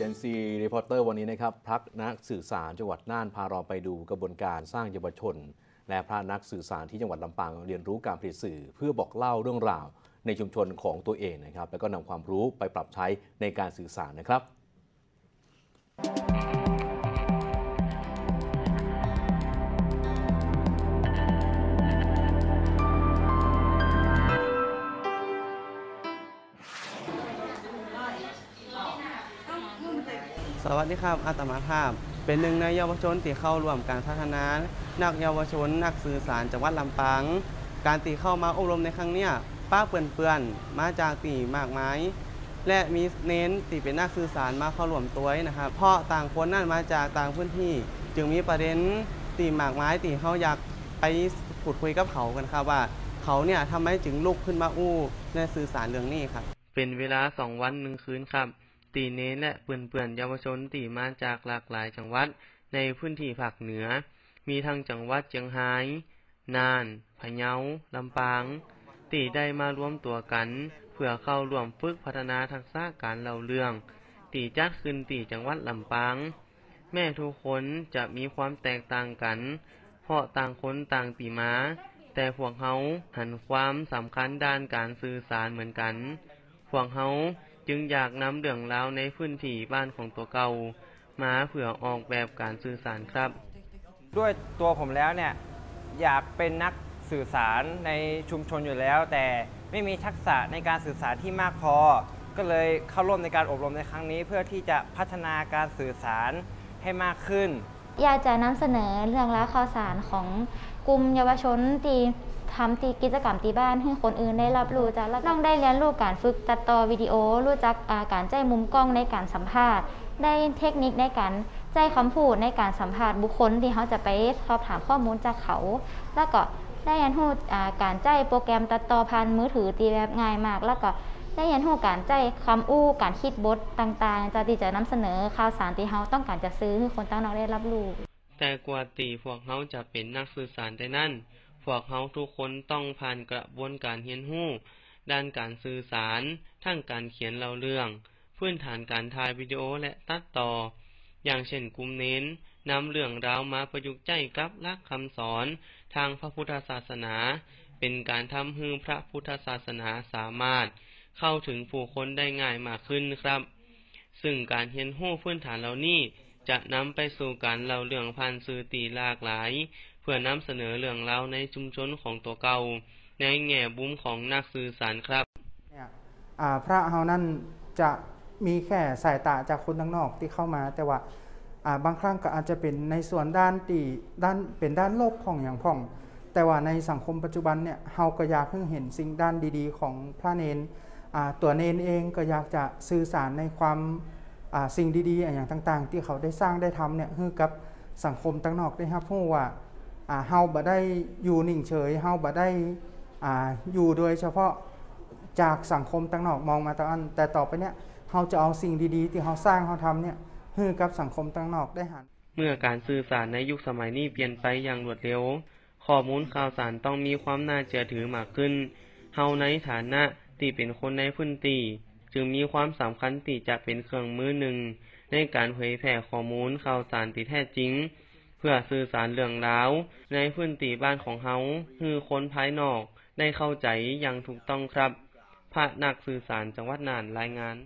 Gen C Reporter วันนี้นะครับพระนักสื่อสารจังหวัดน่านพาเราไปดูกระบวนการสร้างเยาวชน และพระนักสื่อสารที่จังหวัดลำปางเรียนรู้การผลิตสื่อ เพื่อบอกเล่าเรื่องราวในชุมชนของตัวเองนะครับ แล้วก็นำความรู้ไปปรับใช้ในการสื่อสารนะครับ สวัสดีครับอาตมาภาพ เป็นหนึ่งในเยาวชนที่เข้าร่วมการพัฒนา นักเยาวชน นักสื่อสารจังหวัดลำปางการตีเข้ามาอบรมในครั้งเนี้ยป้าเปื่อนๆมาจากตีมากมายและมีเน้นตีเป็นนักสื่อสารมาเข้าร่วมตัวนะครับเพราะต่างคนนั่นมาจากต่างพื้นที่ จึงมีประเด็นตีมากมายตีเขาอยากไปพูดคุยกับเขากันครับว่า เขาเนี่ยทำไมจึงลุกขึ้นมาอู้ในสื่อสารเรื่องนี้ครับเป็นเวลาสองวันหนึ่งคืนครับ ตีเน้นและเปื่อนเปื่อนเยาวชนตีมาจากหลากหลายจังหวัดในพื้นที่ภาคเหนือ มีทั้งจังหวัดเชียงราย น่าน พะเยา ลำปาง ตีได้มารวมตัวกัน เพื่อเข้าร่วมฝึกพัฒนาทักษะการเล่าเรื่อง ตีจัดขึ้นตีจังหวัดลำปาง แม่ทุกคนจะมีความแตกต่างกัน เพราะต่างคนต่างตีมาแต่พวกเขาหันความสำคัญด้านการสื่อสารเหมือนกัน พวกเขา จึงอยากนำเรื่องราวในพื้นที่บ้านของตัวเก่า มาเพื่อออกแบบการสื่อสารครับ ด้วยตัวผมแล้วเนี่ยอยากเป็นนักสื่อสารในชุมชนอยู่แล้ว แต่ไม่มีทักษะในการสื่อสารที่มากพอ ก็เลยเข้าร่วมในการอบรมในครั้งนี้ เพื่อที่จะพัฒนาการสื่อสารให้มากขึ้น อยากจะนำเสนอเรื่องราวข่าวสารของกลุ่มเยาวชนที่ทำตีกิจกรรมตีบ้านให้คนอื่นได้รับรู้จากแล้วต้องได้เรียนรู้การฝึกตัดต่อวิดีโอ รู้จักาการใจมุมกล้องในการสัมภาษณ์ ได้เทคนิคในการใจคำพูดในการสัมภาษณ์บุคคลที่เขาจะไปสอบถามข้อมูลจากเขา แล้วก็ได้เรียนรู้อ่าการใจโปรแกรมตัดต่อผ่านมือถือตีแบบง่ายมาก แล้วก็ ได้เรียนรู้การใจคำอู้การคิดบทต่างๆจะที่จะนำเสนอข่าวสารที่เขาต้องการจะซื้อให้คนตั้งนอกได้รับรู้แต่กว่าตีพวกเขาจะเป็นนักสื่อสารได้นั่น พวกเขาทุกคนต้องผ่านกระบวนการเรียนรู้ด้านการสื่อสารทั้งการเขียนเล่าเรื่อง พื้นฐานการถ่ายวิดีโอและตัดต่อ อย่างเช่นกลุ่มเน้นนำเรื่องราวมาประยุกต์ใจกับหลักคำสอนทางพระพุทธศาสนา เป็นการทำให้พระพุทธศาสนาสามารถ เข้าถึงผู้คนได้ง่ายมากขึ้นครับ ซึ่งการเรียนรู้พื้นฐานเหล่านี้จะนำไปสู่การเล่าเรื่องผ่านสื่อตีหลากหลาย เพื่อนำเสนอเรื่องราวในชุมชนของตัวเก่า ในแง่บุ้มของนักสื่อสารครับเนี่ยพระเฮานั่นจะมีแค่สายตาจากคนข้างนอกที่เข้ามา แต่ว่าบางครั้งก็อาจจะเป็นในส่วนด้านตีด้านเป็นด้านโลบของอย่างพ่อง แต่ว่าในสังคมปัจจุบันเนี่ยเฮาก็อยากเพิ่งเห็นสิ่งด้านดีๆ ของพระเนน ตัวเนนเองก็อยากจะสื่อสารในความสิ่งดีๆอย่างต่าง ๆ ที่เขาได้สร้างได้ทำเนี่ยให้กับสังคมตั้งนอกได้ครับเพราะว่าเฮาบ่ได้อยู่นิ่งเฉยเฮาบ่ได้อยู่โดยเฉพาะจากสังคมตั้งนอกมองมาตะอันแต่ต่อไปเนี่ยเราจะเอาสิ่งดีๆ ที่เราสร้างเราทำเนี่ยให้กับสังคมตั้งนอกได้หันเมื่อการสื่อสารในยุคสมัยนี้เปลี่ยนไปอย่างรวดเร็วข้อมูลข่าวสารต้องมีความน่าเชื่อถือมากขึ้นเฮาในฐานะ ที่เป็นคนในพื้นที่จึงมีความสำคัญที่จะเป็นเครื่องมือหนึ่ง ในการเผยแพร่ข้อมูลข่าวสารที่แท้จริง เพื่อสื่อสารเรื่องราว ในพื้นที่บ้านของเฮาคือคนภายนอกได้เข้าใจอย่างถูกต้องครับ พระนักสื่อสารจังหวัดน่านรายงาน